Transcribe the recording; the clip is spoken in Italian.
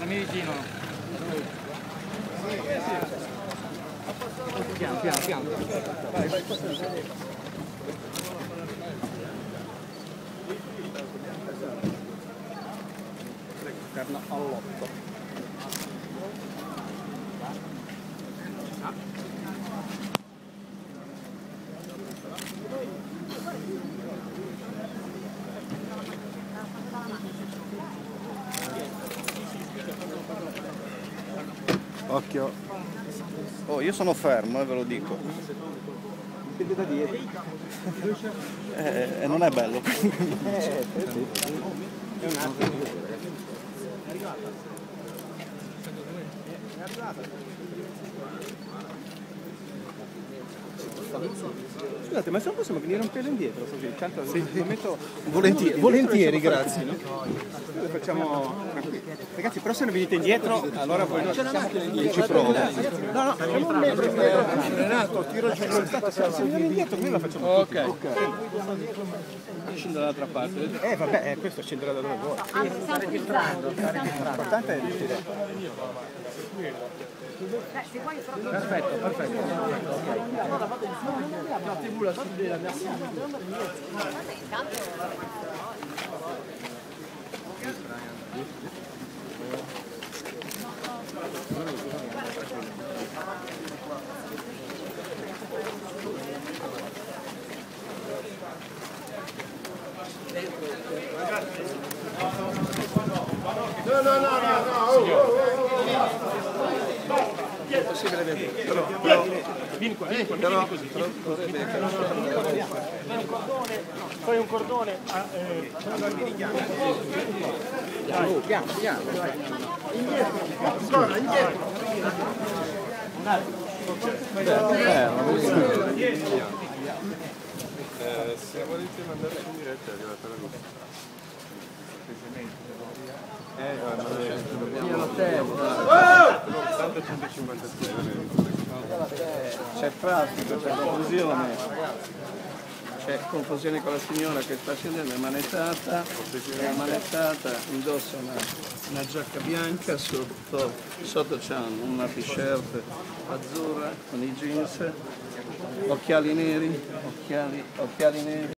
2021. Piano, piano, piano. Vai, vai, passando. Carne all'otto. Occhio. Oh, io sono fermo, eh, ve lo dico. Dietro. Eh, e non è bello. Eh, è un attimo. È arrivata. È arrivata. Scusate, ma se non possiamo venire un pelo indietro così, tanto sì. momento... Volentieri, volentieri grazie. No? Facciamo Ragazzi, però se non venite indietro, allora voi non ci provo. No, no, facciamo un metro. Renato, tiro giù. Se veniamo indietro, noi la facciamo Ok. Ok. Scendo dall'altra parte. Eh vabbè, eh, questo scenderà da dove vuoi. Ah, stiamo filtrando. L'importante è riuscire. Perfetto, perfetto. La TV la merci. No, no, no, no, no. Oh, oh, oh, vedere. Però, però, vieni qua, vieni qua, vieni così. Però, Fai un cordone, fai un cordone. Ah, eh, dai, piano, piano. Indietro, ancora, indietro. Un attimo. Eh, se volete mandare in diretta è arrivata la luce. Eh, la testa. tanto 156 C'è traffico, c'è confusione. C'è confusione con la signora che sta scendendo, è manettata, è manettata, indossa una, una giacca bianca, sotto, sotto c'è una t-shirt azzurra con i jeans, occhiali neri, occhiali, occhiali neri.